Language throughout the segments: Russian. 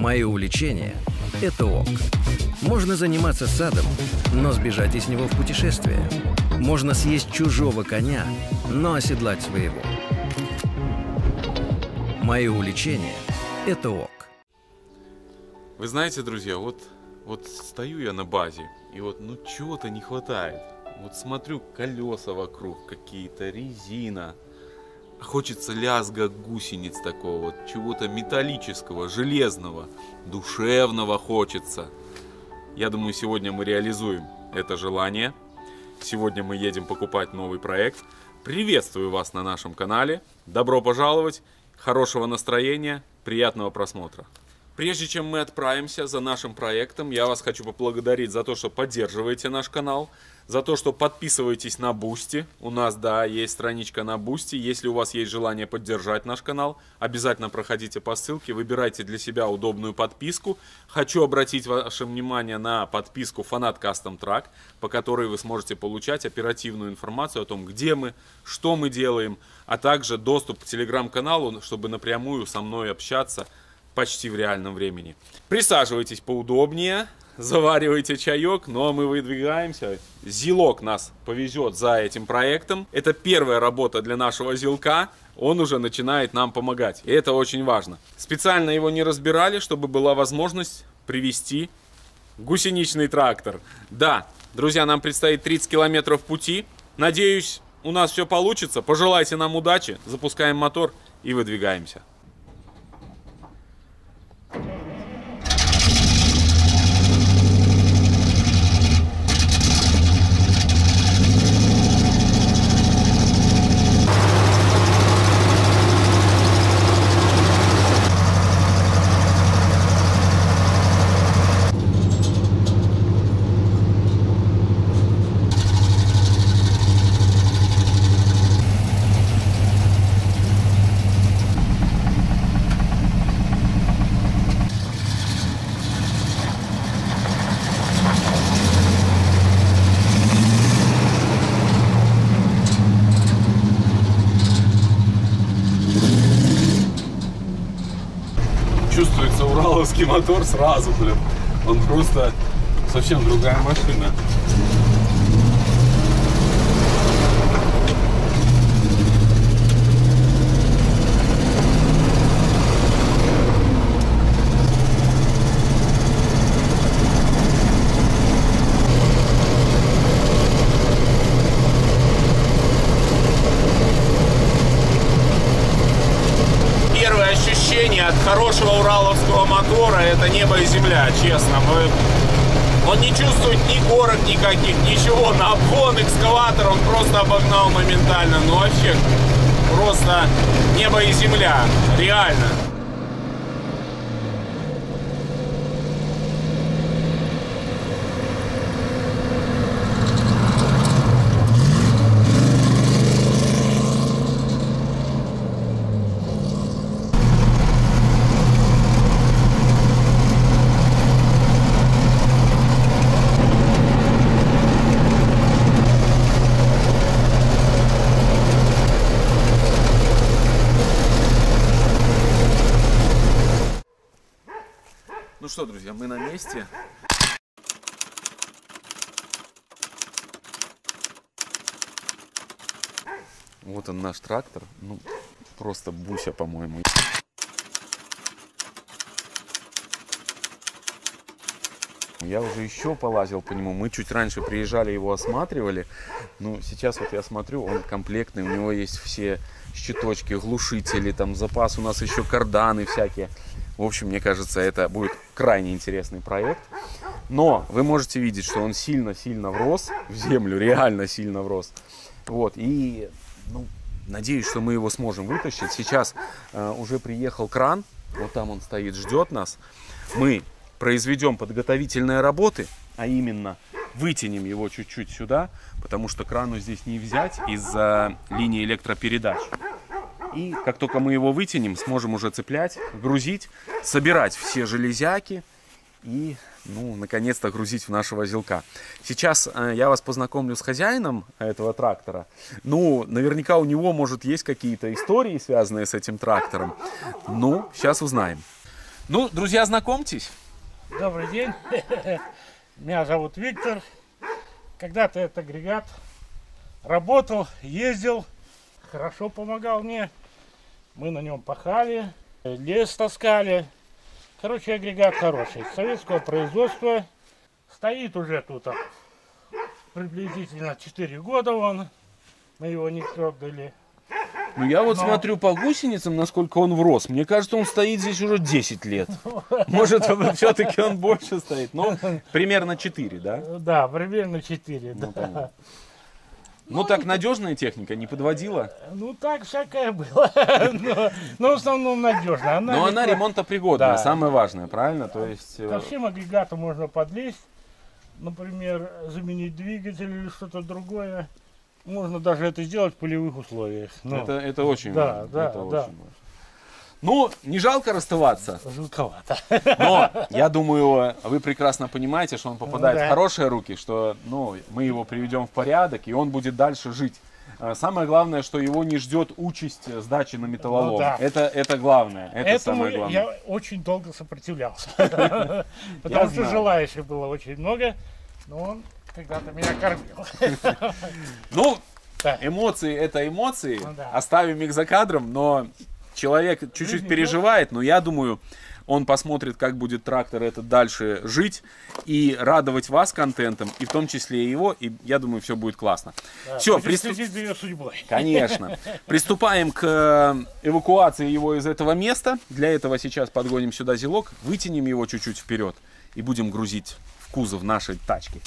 Мое увлечение – это ок. Можно заниматься садом, но сбежать из него в путешествие. Можно съесть чужого коня, но оседлать своего. Мое увлечение – это ок. Вы знаете, друзья, вот, вот стою я на базе, и вот ну чего-то не хватает. Вот смотрю, колеса вокруг какие-то, резина. Хочется лязга гусениц такого, чего-то металлического, железного, душевного хочется. Я думаю, сегодня мы реализуем это желание. Сегодня мы едем покупать новый проект. Приветствую вас на нашем канале. Добро пожаловать, хорошего настроения, приятного просмотра. Прежде чем мы отправимся за нашим проектом, я вас хочу поблагодарить за то, что поддерживаете наш канал, за то, что подписываетесь на Boosty. У нас, да, есть страничка на Бусти. Если у вас есть желание поддержать наш канал, обязательно проходите по ссылке, выбирайте для себя удобную подписку. Хочу обратить ваше внимание на подписку Фанат Custom Track, по которой вы сможете получать оперативную информацию о том, где мы, что мы делаем, а также доступ к телеграм-каналу, чтобы напрямую со мной общаться – почти в реальном времени. Присаживайтесь поудобнее, заваривайте чаек, ну а мы выдвигаемся. Зилок нас повезет за этим проектом. Это первая работа для нашего зилка. Он уже начинает нам помогать. И это очень важно. Специально его не разбирали, чтобы была возможность привести гусеничный трактор. Да, друзья, нам предстоит 30 километров пути. Надеюсь, у нас все получится. Пожелайте нам удачи. Запускаем мотор и выдвигаемся. Чувствуется ураловский мотор сразу, блин. Он просто совсем другая машина. Первое ощущение от хорошего ураловского мотора это небо и земля, честно. Он не чувствует ни горок никаких, ничего. На обгон экскаватор он просто обогнал моментально. Ну вообще просто небо и земля. Реально. Что, друзья, мы на месте. Вот он наш трактор. Ну, просто буся, по-моему. Я уже еще полазил по нему. Мы чуть раньше приезжали, его осматривали. Ну, сейчас вот я смотрю, он комплектный. У него есть все щиточки, глушители, там запас у нас еще карданы всякие. В общем, мне кажется, это будет крайне интересный проект. Но вы можете видеть, что он сильно-сильно врос в землю, реально сильно врос. Вот, и ну, надеюсь, что мы его сможем вытащить. Сейчас э, уже приехал кран, вот там он стоит, ждет нас. Мы произведем подготовительные работы, а именно вытянем его чуть-чуть сюда, потому что крану здесь не взять из-за линии электропередач. И как только мы его вытянем, сможем уже цеплять, грузить, собирать все железяки и, ну, наконец-то грузить в нашего зелка. Сейчас э, я вас познакомлю с хозяином этого трактора. Ну, наверняка у него, может, есть какие-то истории, связанные с этим трактором. Ну, сейчас узнаем. Ну, друзья, знакомьтесь. Добрый день. Меня зовут Виктор. Когда-то этот агрегат работал, ездил, хорошо помогал мне. Мы на нем пахали, лес таскали. Короче, агрегат хороший. Советского производства. Стоит уже тут а, приблизительно 4 года он. Мы его не трогали. Ну, я вот Но- смотрю по гусеницам, насколько он врос. Мне кажется, он стоит здесь уже 10 лет. Может, все-таки он больше стоит. Ну, примерно 4, да? Да, примерно 4. Ну, да. понятно. Ну, так надежная техника, не подводила. Ну так всякое было. Но, но в основном надежно. Она Но она ремонтопригодная, Да. самое важное, правильно? То есть... э, Ко всем агрегатам можно подлезть. Например, заменить двигатель или что-то другое. Можно даже это сделать в полевых условиях. Ну, Это, это очень Да, важно. да, это да. очень важно. Ну, не жалко расставаться, жутковато. но я думаю, вы прекрасно понимаете, что он попадает Да. в хорошие руки, что ну, мы его приведем в порядок, и он будет дальше жить. А Самое главное, что его не ждет участь сдачи на металлолом. Ну да. это, это главное. Это Этому самое главное. я очень долго сопротивлялся. Потому что желающих было очень много. Но он когда-то меня кормил. Ну, эмоции это эмоции. Ну. Оставим их за кадром, но человек чуть-чуть переживает, но я думаю, он посмотрит, как будет трактор этот дальше жить и радовать вас контентом, и в том числе и его, и я думаю, все будет классно. Все, за ее судьбой. Конечно. Приступаем к э, эвакуации его из этого места. Для этого сейчас подгоним сюда зелок, вытянем его чуть-чуть вперед и будем грузить в кузов нашей тачки.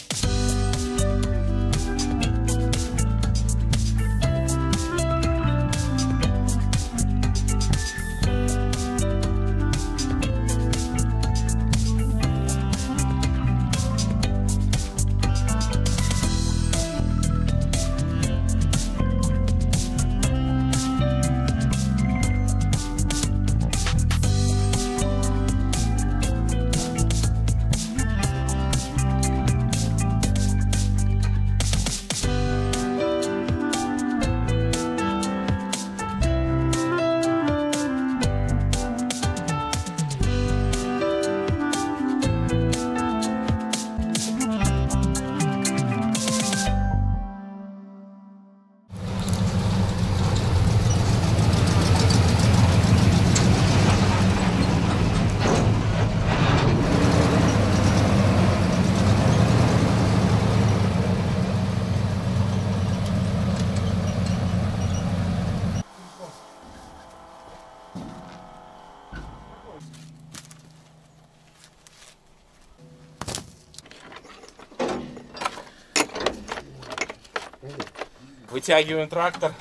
Вытягиваем трактор.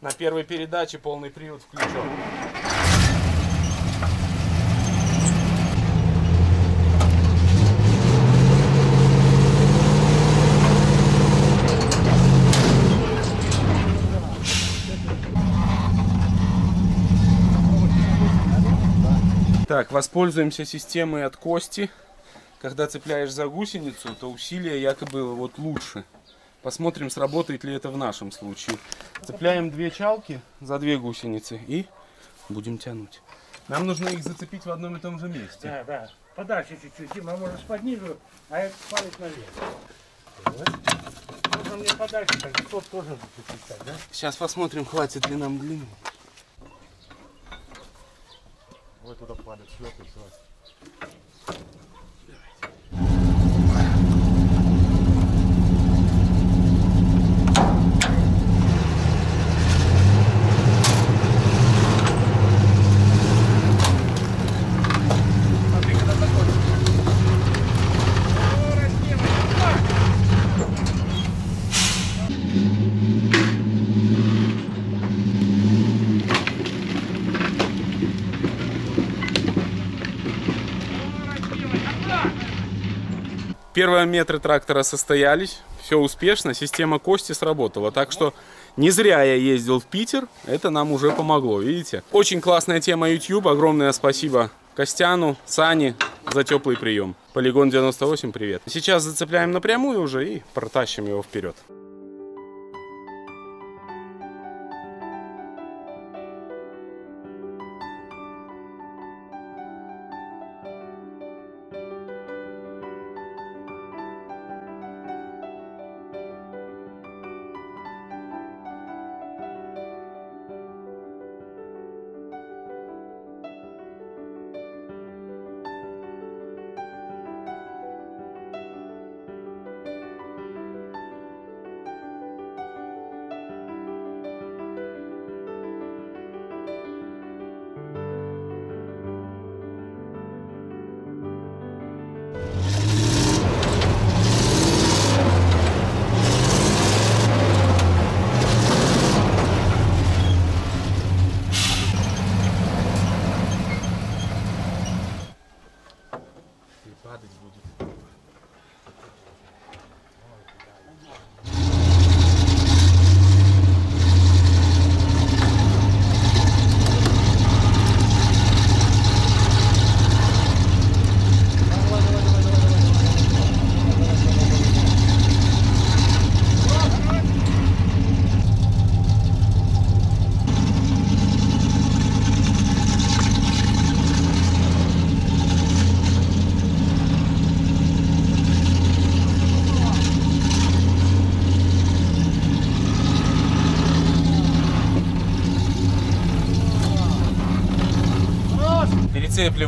На первой передаче полный привод включен. Так, воспользуемся системой от кости. Когда цепляешь за гусеницу, то усилие якобы вот лучше. Посмотрим, сработает ли это в нашем случае. Цепляем две чалки за две гусеницы и будем тянуть. Нам нужно их зацепить в одном и том же месте. Да, да. Подальше чуть-чуть. Дима, может, поднизу, а это палец наверх. Вот. Можно мне подальше, так тот тоже зацепить так, да? Сейчас посмотрим, хватит ли нам длины. Вот туда палец шлеп и все. Первые метры трактора состоялись, все успешно, система кости сработала. Так что не зря я ездил в Питер, это нам уже помогло, видите? Очень классная тема YouTube, огромное спасибо Костяну, Сане за теплый прием. Полигон 98, привет. Сейчас зацепляем напрямую уже и протащим его вперед.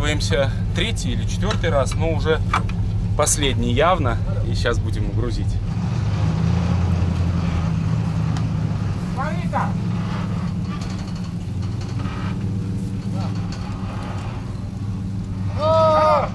Перецепливаемся третий или четвертый раз, но уже последний явно. И сейчас будем грузить. Смотри-ка! О!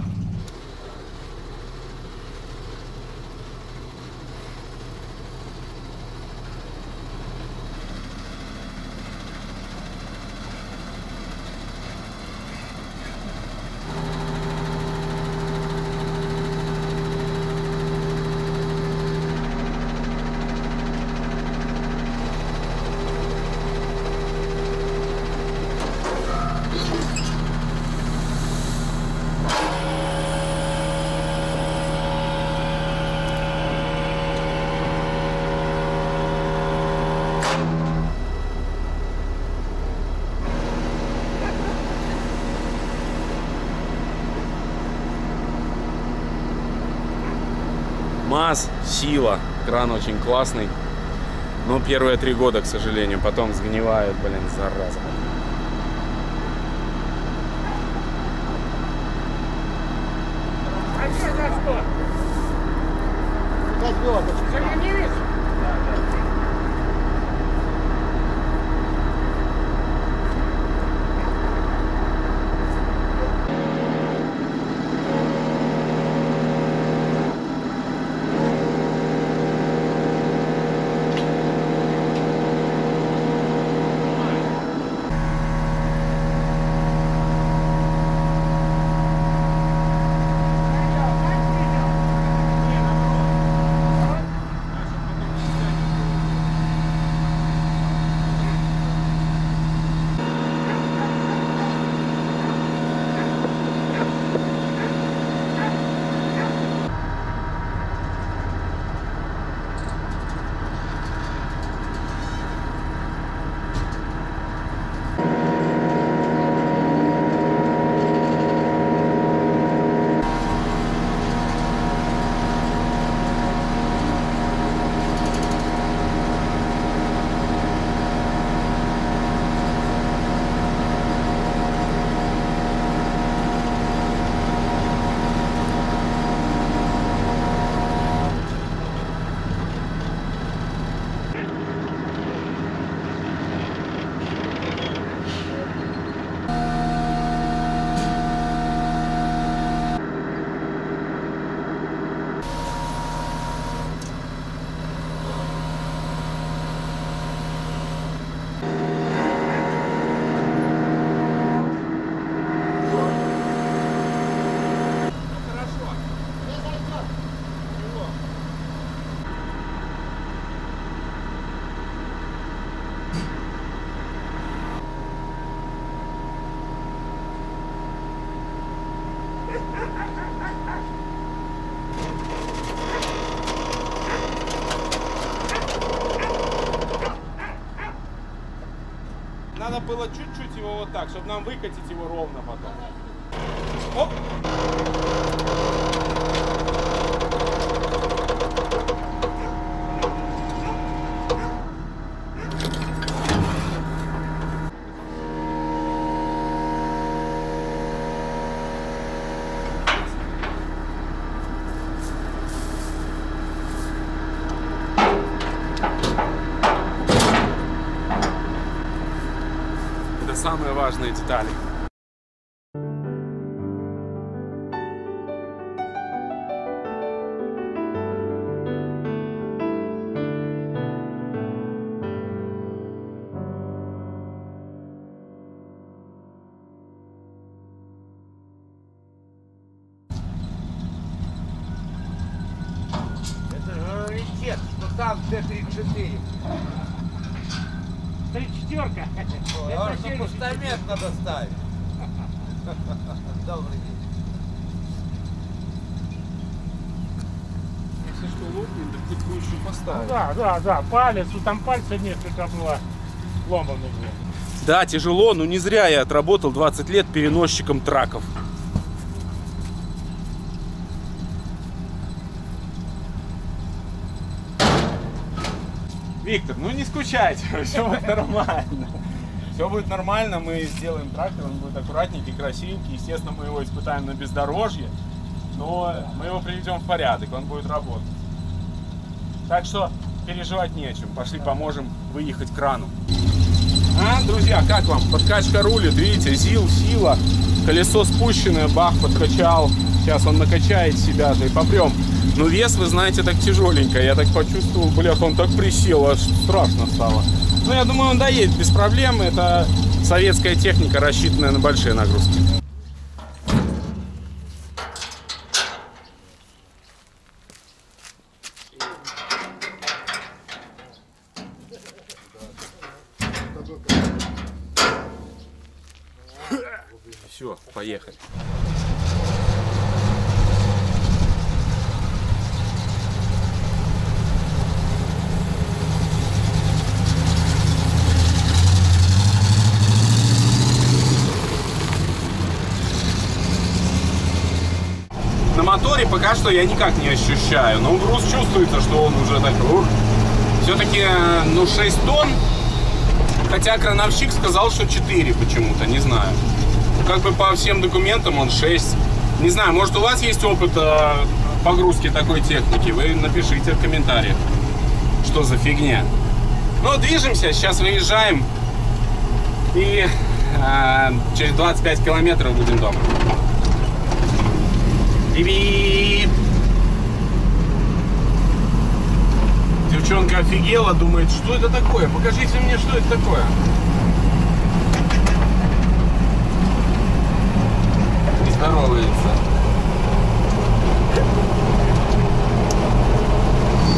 МАЗ, сила, кран очень классный. Но первые три года, к сожалению, потом сгнивают, блин, зараза. Было чуть-чуть его вот так, чтобы нам выкатить его ровно потом. Оп! самые Ставить. Добрый день. Если что лопнет, так кое-что Ну поставить. да, да, да, палец, ну там пальца несколько было сломано было. Да, тяжело, но не зря я отработал 20 лет переносчиком траков. Виктор, ну не скучайте, все будет нормально. Все будет нормально, мы сделаем трактор, он будет аккуратненький, красивенький. Естественно, мы его испытаем на бездорожье, но мы его приведем в порядок, он будет работать. Так что переживать не о чем. Пошли поможем выехать крану. А, друзья, как вам? Подкачка рулит, видите, ЗИЛ, сила. Колесо спущенное, бах, подкачал. Сейчас он накачает себя же и попрем. Но вес, вы знаете, так тяжеленько. Я так почувствовал, блядь, он так присел, аж страшно стало. Ну, я думаю, он доедет без проблем. Это советская техника, рассчитанная на большие нагрузки. Все, поехали. На моторе пока что я никак не ощущаю, но груз чувствуется, что он уже так... Все-таки, ну, 6 тонн, хотя крановщик сказал, что 4 почему-то, не знаю. Как бы по всем документам он 6. Не знаю, может у вас есть опыт э, погрузки такой техники, вы напишите в комментариях, что за фигня. Ну, движемся, сейчас выезжаем и э, через 25 километров будем дома. Девчонка офигела, думает, что это такое? Покажите мне, что это такое. И здоровается.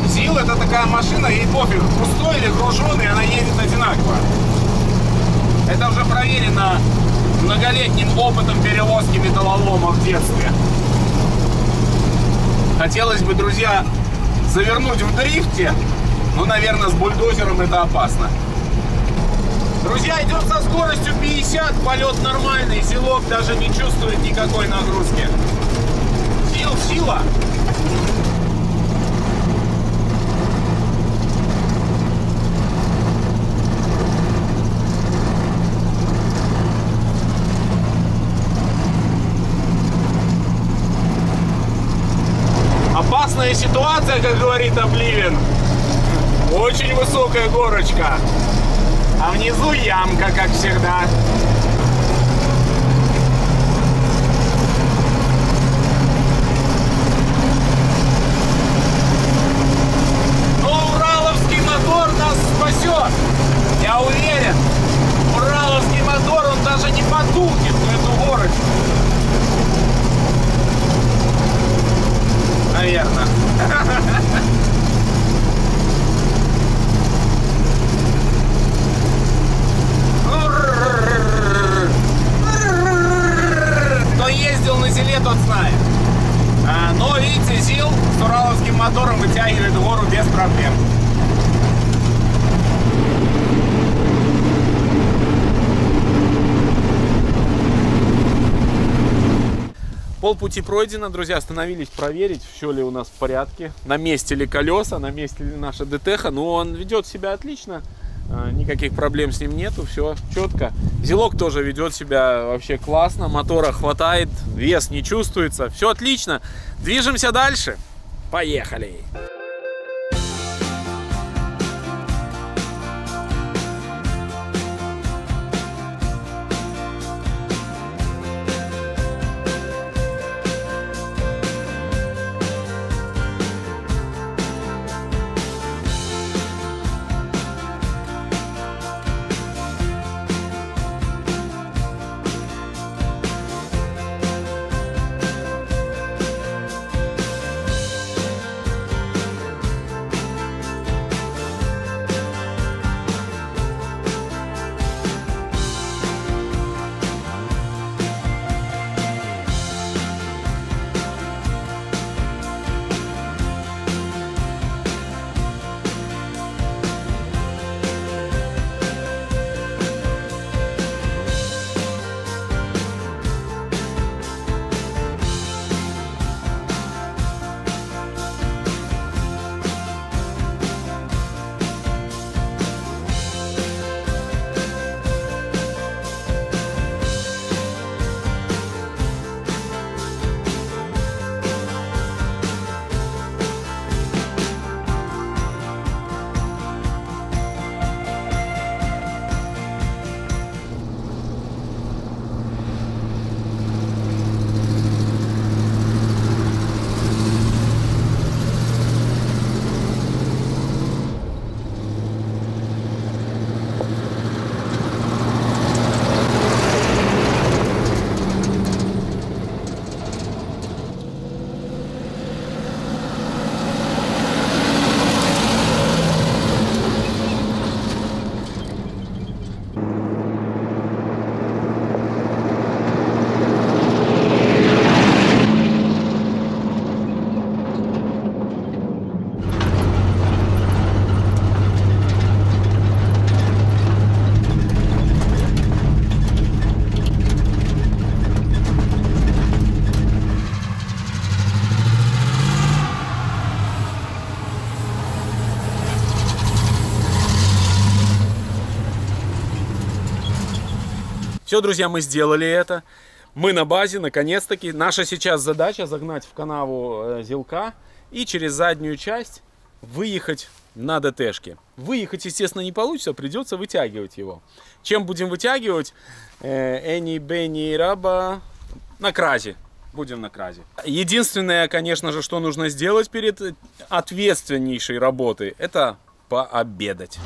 ЗИЛ это такая машина, ей пофиг, пустой или груженый, она едет одинаково. Это уже проверено многолетним опытом перевозки металлолома в детстве. Хотелось бы, друзья, завернуть в дрифте, но, наверное, с бульдозером это опасно. Друзья, идем со скоростью 50, полет нормальный, селок даже не чувствует никакой нагрузки. Сил, сила. Опасная ситуация, как говорит Обливин. Очень высокая горочка. А внизу ямка, как всегда. Но Ураловский мотор нас спасет. Я уверен. Ураловский мотор, он даже не потухнет в эту горочку. Наверное. Кто ездил на селе, тот знает. А, но видите, ЗИЛ с ураловским мотором вытягивает гору без проблем. Полпути пройдено, друзья, остановились проверить, все ли у нас в порядке, на месте ли колеса, на месте ли наша ДТХ. Ну, он ведет себя отлично, а, никаких проблем с ним нету, все четко. Зелок тоже ведет себя вообще классно, мотора хватает, вес не чувствуется, все отлично. Движемся дальше, поехали! Все, друзья, мы сделали это. Мы на базе, наконец-таки. Наша сейчас задача загнать в канаву э, зилка и через заднюю часть выехать на ДТшке. Выехать, естественно, не получится, придется вытягивать его. Чем будем вытягивать? Эни, Бенни, Раба на кразе. Будем на кразе. Единственное, конечно же, что нужно сделать перед ответственнейшей работой, это пообедать.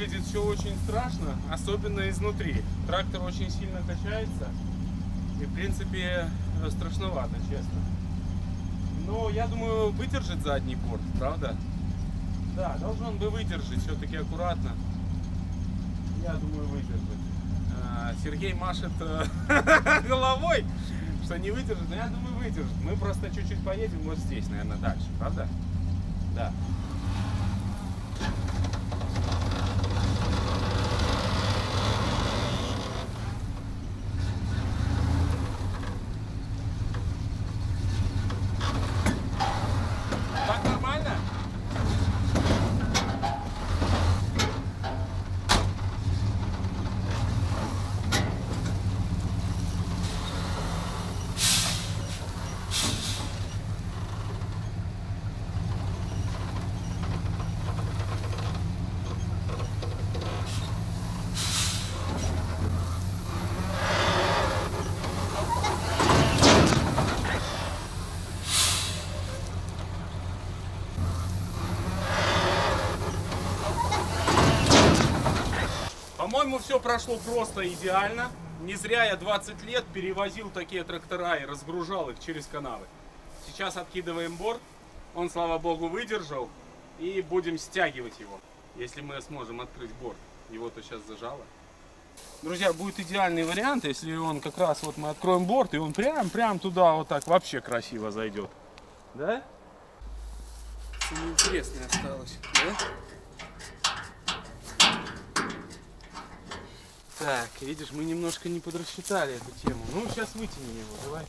Выглядит все очень страшно, особенно изнутри. Трактор очень сильно качается. И, в принципе, э, страшновато, честно. Но я думаю, выдержит задний борт, правда? Да, должен бы выдержать, все-таки аккуратно. Я думаю, выдержит. А, Сергей машет э, головой, что не выдержит, но я думаю, выдержит. Мы просто чуть-чуть поедем вот здесь, наверное, дальше, правда? Да. Так нормально? По-моему, все прошло просто идеально. Не зря я 20 лет перевозил такие трактора и разгружал их через канавы. Сейчас откидываем борт. Он, слава богу, выдержал. И будем стягивать его, если мы сможем открыть борт. Его-то сейчас зажало. Друзья, будет идеальный вариант, если он как раз вот мы откроем борт, и он прям-прям туда вот так вообще красиво зайдет. Да? Самое интересное осталось, да? Так, видишь, мы немножко не подрасчитали эту тему. Ну, сейчас вытянем его, давай.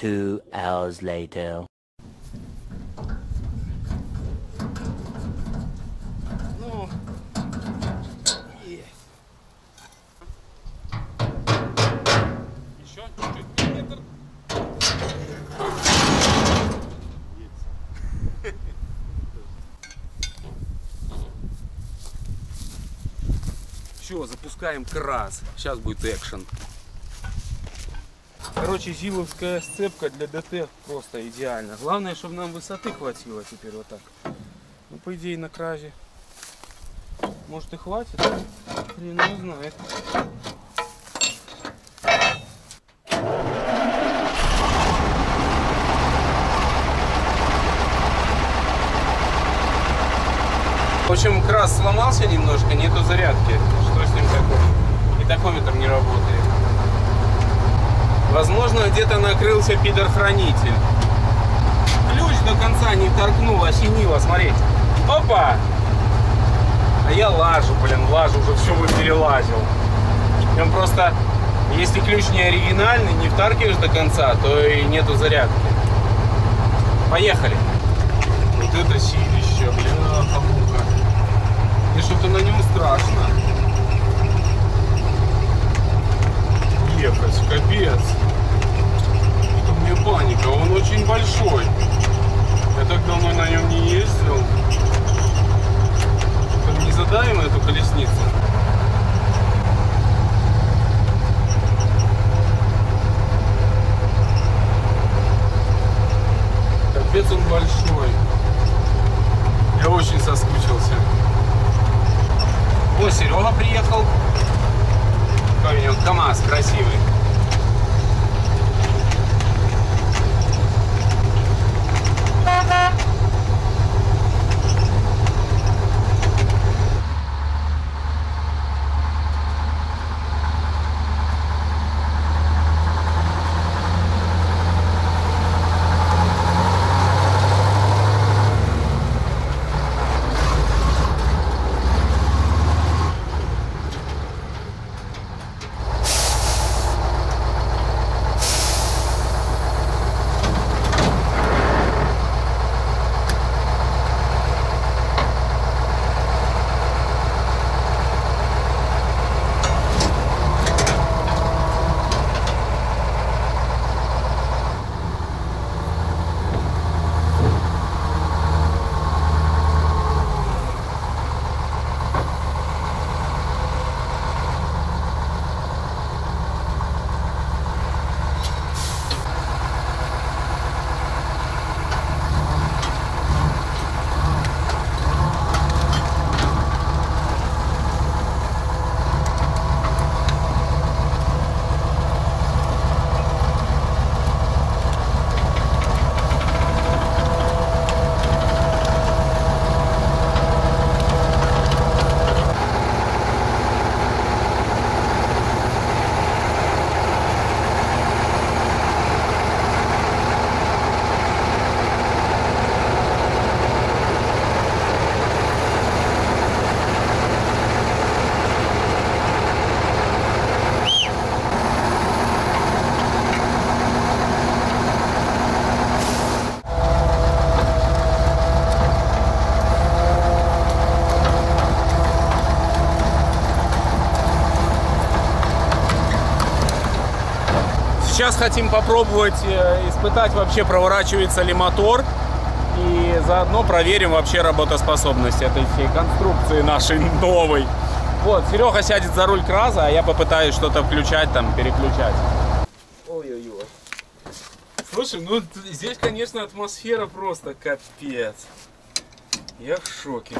Two hours later. Ну, есть. Еще чуть-чуть миллиметр. Есть. Все, запускаем крас. Сейчас будет экшен. Короче, зиловская сцепка для ДТ просто идеально. Главное, чтобы нам высоты хватило теперь вот так. Ну, по идее, на кразе. Может и хватит? Хрен его знает. В общем, крас сломался немножко, нету зарядки. Что с ним такое? И тахометр не работает. Возможно, где-то накрылся пидор-хранитель. Ключ до конца не торкнул, осенило, смотри. Опа! А я лажу, блин, лажу, уже все бы перелазил. Он просто, если ключ не оригинальный, не втаркиваешь до конца, то и нету зарядки. Поехали. Вот это силище, блин, муха. Мне что-то на нем страшно. Ехать, капец. Это мне паника, он очень большой. Я так давно на нем не ездил. Там не задаем эту колесницу. Капец он большой. Я очень соскучился. О, Серега приехал. Него КамАЗ красивый. Сейчас хотим попробовать э, испытать вообще, проворачивается ли мотор. И заодно проверим вообще работоспособность этой всей конструкции нашей новой. Вот, Серега сядет за руль краза, а я попытаюсь что-то включать, там, переключать. Ой-ой-ой. Слушай, ну здесь, конечно, атмосфера просто капец. Я в шоке.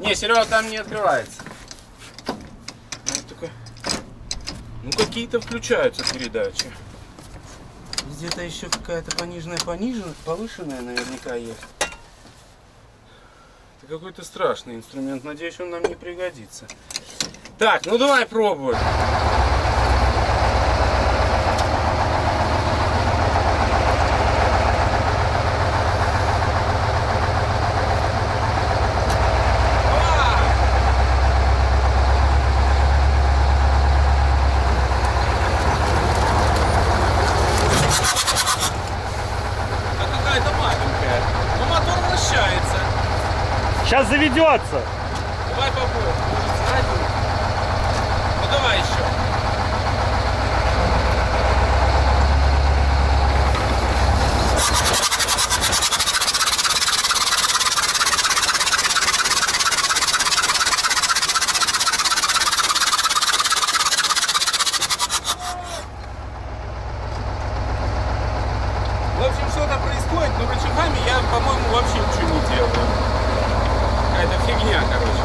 Не, Серега, там не открывается. Ну, такой- Ну, какие-то включаются передачи. Где-то еще какая-то пониженная, пониженная, повышенная наверняка есть. Это какой-то страшный инструмент. Надеюсь, он нам не пригодится. Так, ну давай пробовать. Это какая-то маленькая. Но мотор вращается. Сейчас заведется. Давай попробуем. Может, сзади? Ну давай еще. В общем, что-то происходит, но рычагами я, по-моему, вообще ничего не делаю. Какая-то фигня, короче.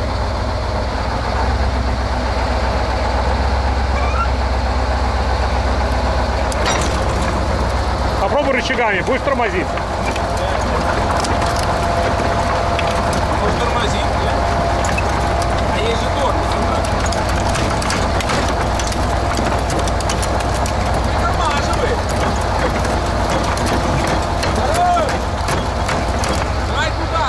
Попробуй рычагами, будешь тормозить. Может тормозить, нет? А есть же тормоз, ну как? Притормаживай. Здорово. Давай туда.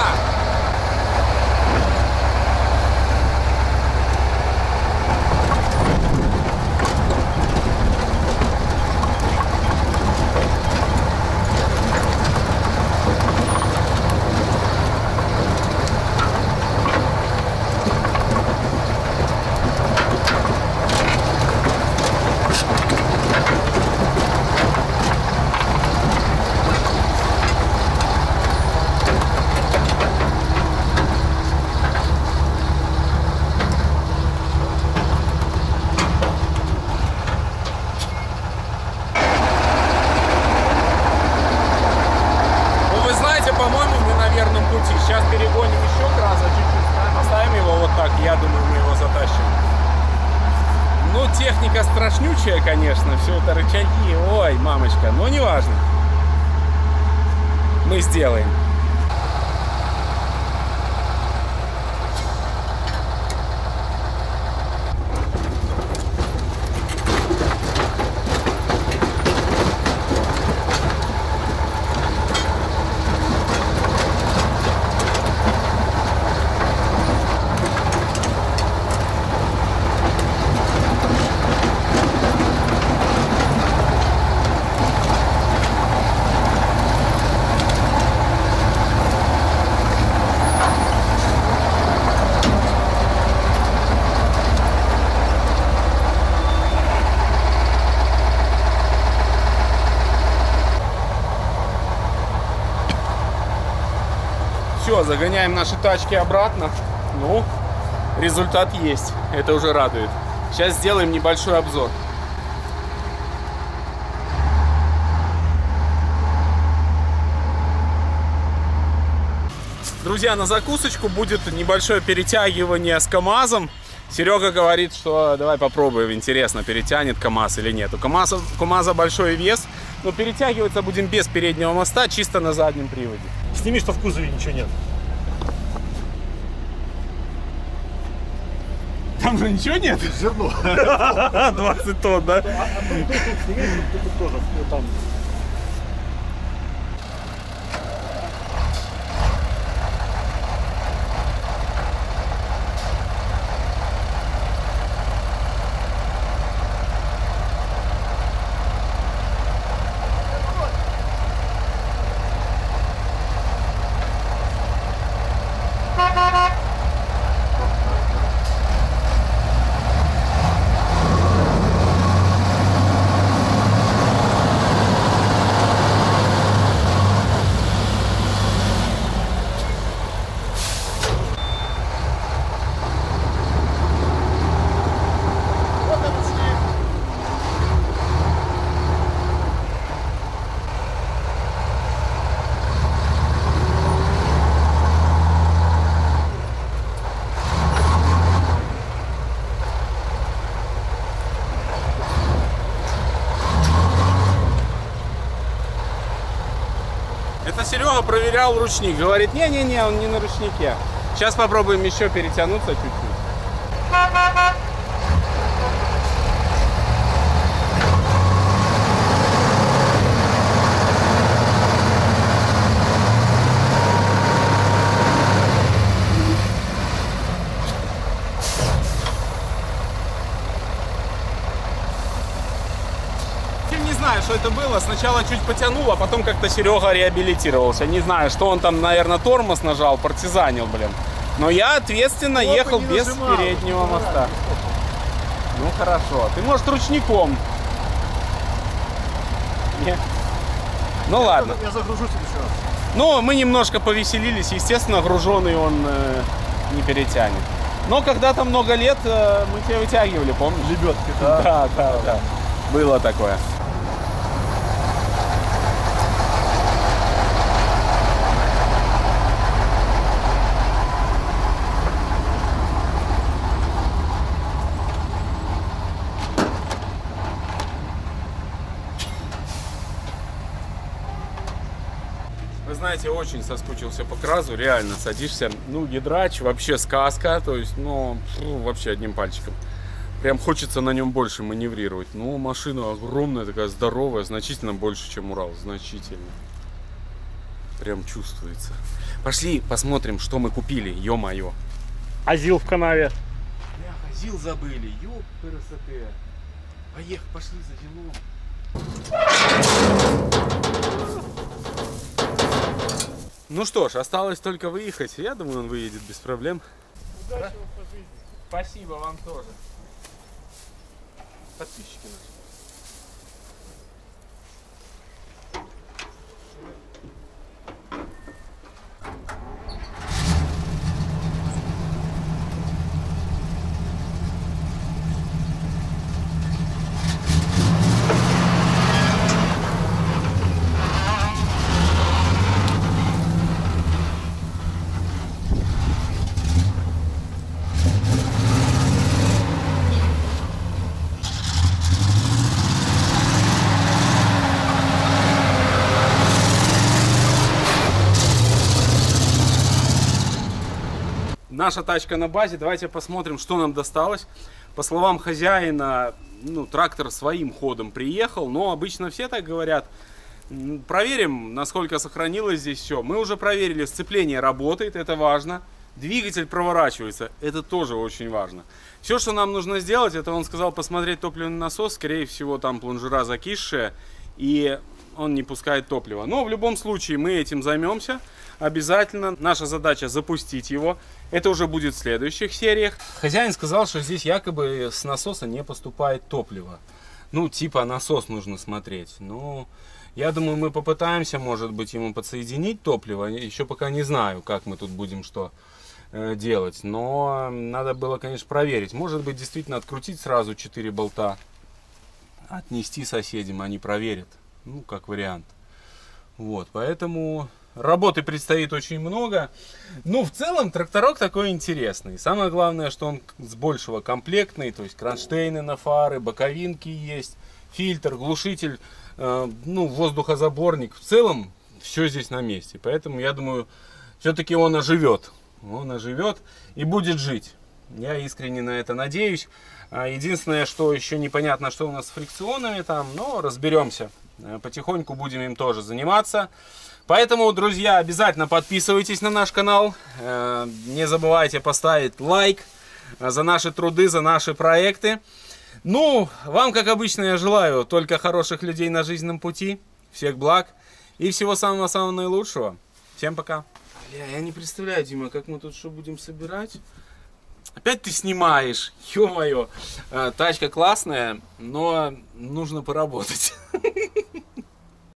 Ну, вы знаете, по-моему, мы на верном пути. Сейчас перегоним еще раза чуть-чуть. Оставим его вот так. Я думаю, мы его затащим. Ну, техника страшнючая, конечно. Все это рычаги. Ой, мамочка. Но неважно. Мы сделаем. Все, загоняем наши тачки обратно. Ну, результат есть. Это уже радует. Сейчас сделаем небольшой обзор. Друзья, на закусочку будет небольшое перетягивание с КАМАЗом. Серега говорит, что давай попробуем, интересно, перетянет КАМАЗ или нет. У КАМАЗа, у КАМАЗа большой вес, но перетягиваться будем без переднего моста, чисто на заднем приводе. Сними, что в кузове ничего нет. Там же ничего нет? Зерно. 20 тонн, да? Тоже. Там. Проверял ручник. Говорит, не-не-не, он не на ручнике. Сейчас попробуем еще перетянуться чуть-чуть. Я не знаю, что это было. Сначала чуть потянул, а потом как-то Серега реабилитировался. Не знаю, что он там, наверное, тормоз нажал, партизанил, блин. Но я ответственно ехал не без нажимал, переднего моста. Ну хорошо. Ты может ручником. Не. Ну ладно. Я загружу тебе еще раз. Ну, мы немножко повеселились. Естественно, груженный он э, не перетянет. Но когда-то много лет э, мы тебя вытягивали, помнишь? Лебедки, да. Да, да, да. Было такое. Знаете, очень соскучился по кразу, реально, садишься, ну, гидрач, вообще сказка, то есть, ну, фу, вообще одним пальчиком. Прям хочется на нем больше маневрировать. Ну, машина огромная, такая здоровая, значительно больше, чем Урал, значительно. Прям чувствуется. Пошли посмотрим, что мы купили, ё-моё. Азил в канаве. Бляха, ЗИЛ забыли, ёп, красоты. Поехали, пошли за ЗИЛом. Ну что ж, осталось только выехать. Я думаю, он выедет без проблем. Спасибо вам тоже. Подписчики наши. Наша тачка на базе. Давайте посмотрим, что нам досталось. По словам хозяина, ну, трактор своим ходом приехал, но обычно все так говорят. Проверим, насколько сохранилось здесь все. Мы уже проверили, сцепление работает, это важно. Двигатель проворачивается, это тоже очень важно. Все, что нам нужно сделать, это он сказал посмотреть топливный насос. Скорее всего, там плунжера закисшие, и он не пускает топливо. Но в любом случае мы этим займемся обязательно. Наша задача запустить его. Это уже будет в следующих сериях. Хозяин сказал, что здесь якобы с насоса не поступает топливо. Ну, типа насос нужно смотреть. Ну, я думаю, мы попытаемся, может быть, ему подсоединить топливо. Еще пока не знаю, как мы тут будем что э, делать. Но надо было, конечно, проверить. Может быть, действительно открутить сразу 4 болта. Отнести соседям, они проверят. Ну, как вариант. Вот, поэтому работы предстоит очень много. Ну, в целом, тракторок такой интересный. Самое главное, что он с большего комплектный, то есть кронштейны на фары, боковинки есть, фильтр, глушитель, э, ну, воздухозаборник. В целом, все здесь на месте. Поэтому, я думаю, все-таки он оживет. Он оживет и будет жить. Я искренне на это надеюсь. А, Единственное, что еще непонятно, что у нас с фрикционами там, но разберемся. Э, Потихоньку будем им тоже заниматься. Поэтому, друзья, обязательно подписывайтесь на наш канал. Э, Не забывайте поставить лайк э, за наши труды, за наши проекты. Ну, вам, как обычно, я желаю только хороших людей на жизненном пути. Всех благ и всего самого-самого наилучшего. Всем пока. Бля, я не представляю, Дима, как мы тут что будем собирать. Опять ты снимаешь, ё-моё. Э, Тачка классная, но нужно поработать.